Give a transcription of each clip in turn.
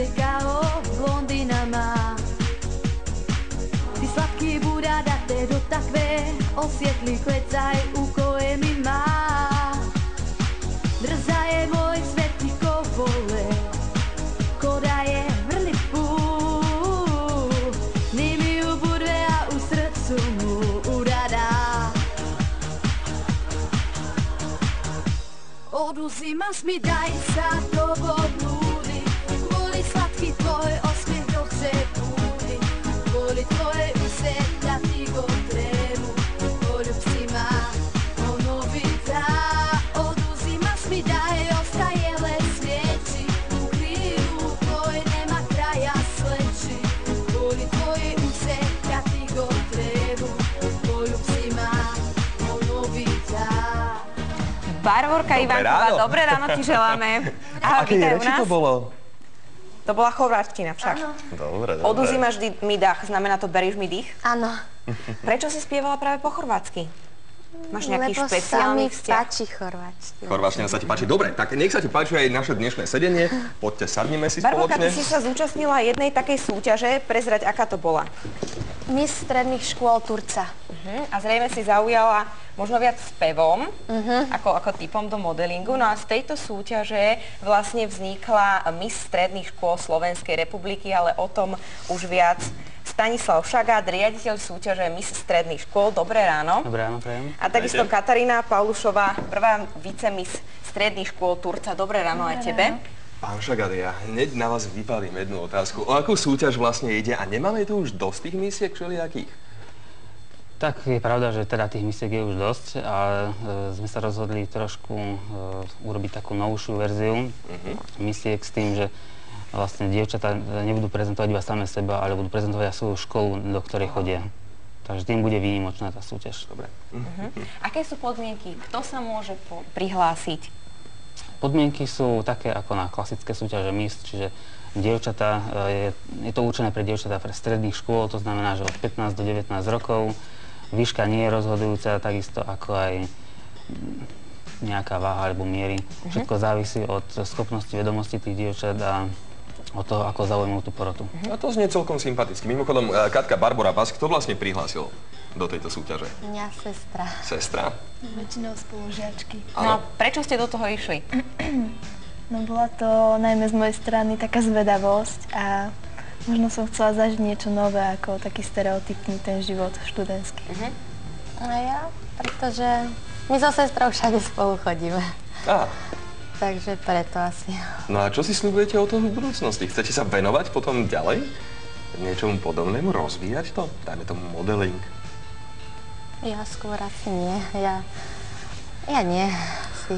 se kao blondinama. Ti slatki bura da te dotakne Osjetli klecaj u kojem ma Drza je moj sveti ko vole je vrli pu Ni mi u burve, a u srcu mu urada. Oduzimaš mi daj sad Barborka Dobré Ivanková, ráno. dobré ráno ti želáme. Ahoj, u reči to bolo? To bola chorváčtina však. Dobre, dobre. Di- mi dach, znamená to beríš mi dých. Áno, Prečo si spievala práve po chorvátsky? Máš nejaký lebo sa špeciálny mi vzťah? páči chorváčtina. Chorváčtina sa ti páči. Dobre, tak nech sa ti páči aj naše dnešné sedenie. Poďte, sadnime si Barborka, spoločne. ty si sa zúčastnila jednej takej súťaže. Prezrať, aká to bola. Mis stredných škôl Turca. Uh-huh. A zrejme si zaujala možno viac spevom, ako, ako typom do modelingu. No a z tejto súťaže vlastne vznikla Miss stredných škôl Slovenskej republiky, ale o tom už viac Stanislav Šagát, riaditeľ súťaže Miss stredných škôl. Dobré ráno. Dobré ráno, prajem. A takisto Katarína Paulušová, prvá vicemis stredných škôl Turca. Dobré ráno aj tebe. Pán Šagad, ja hneď na vás vypalím jednu otázku. O akú súťaž vlastne ide a nemáme tu už dosť tých misiek všelijakých? Tak je pravda, že teda tých misiek je už dosť, ale e, sme sa rozhodli trošku e, urobiť takú novšiu verziu misiek s tým, že vlastne dievčatá nebudú prezentovať iba same seba, ale budú prezentovať aj svoju školu, do ktorej chodia. Takže tým bude výnimočná tá súťaž. Dobre. Aké sú podmienky? Kto sa môže po- prihlásiť? Podmienky sú také ako na klasické súťaže MIS, čiže dievčatá, e, je, je to určené pre dievčatá pre stredných škôl, to znamená, že od 15 do 19 rokov. Výška nie je rozhodujúca, takisto ako aj nejaká váha alebo miery. Všetko závisí od schopnosti, vedomosti tých dievčat a od toho, ako zaujmú tú porotu. A to znie celkom sympaticky. Mimochodom, e, Katka Barbora, vás kto vlastne prihlásil do tejto súťaže? Mňa sestra. Sestra? Väčšinou spolužiačky. No a prečo ste do toho išli? No bola to najmä z mojej strany taká zvedavosť a možno som chcela zažiť niečo nové ako taký stereotypný ten život študentský. A ja, pretože my so sestrou všade spolu chodíme. Á, Takže preto asi. no a čo si slúbujete o toho v budúcnosti? Chcete sa venovať potom ďalej? Niečomu podobnému? Rozvíjať to? Dajme tomu modeling. Ja skôr asi nie. Ja, ja nie. Asi.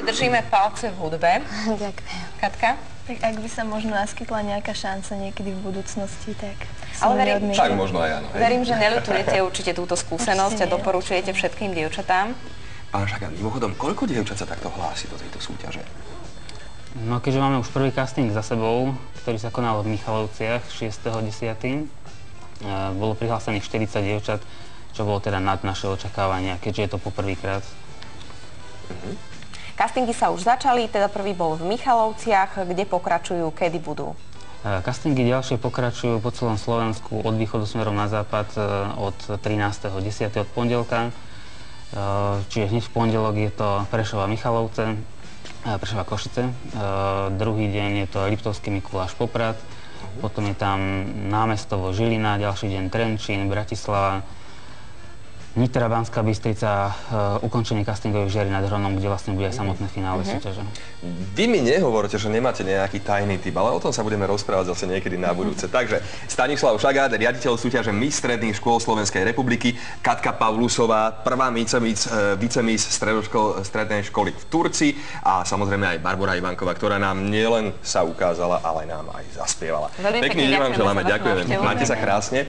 Držíme palce v hudbe. Ďakujem. Katka? Tak ak by sa možno naskytla nejaká šanca niekedy v budúcnosti, tak Ale verím. Tak možno aj áno. hej? Verím, že neľutujete určite túto skúsenosť a doporučujete všetkým dievčatám. Pán Šagan, mimochodom, koľko dievčat sa takto hlási do tejto súťaže? No keďže máme už prvý casting za sebou, ktorý sa konal v Michalovciach 6.10., e, bolo prihlásených 40 dievčat, čo bolo teda nad naše očakávania, keďže je to poprvýkrát. Castingy sa už začali, teda prvý bol v Michalovciach, kde pokračujú, kedy budú. E, Castingy ďalšie pokračujú po celom Slovensku od východu smerom na západ e, od 13.10. od pondelka. E, Čiže hneď v pondelok je to Prešova Michalovce, Prešova Košice. Druhý deň je to Liptovský Mikuláš Poprad. Potom je tam námestovo Žilina, ďalší deň Trenčín, Bratislava, Nitra, Banská Bystrica, e, ukončenie castingových žiary nad Hronom, kde vlastne bude aj samotné finále súťaže. Vy mi nehovorte, že nemáte nejaký tajný typ, ale o tom sa budeme rozprávať zase niekedy na budúce. Takže Stanislav Šagát, riaditeľ súťaže Miss stredných škôl Slovenskej republiky, Katka Pavlusová, prvá vicemis, e, vicemis stredoškol, strednej školy v Turci a samozrejme aj Barbara Ivanková, ktorá nám nielen sa ukázala, ale nám aj zaspievala. Veľmi pekne Pekný deň vám želáme, ďakujeme. Máte sa krásne.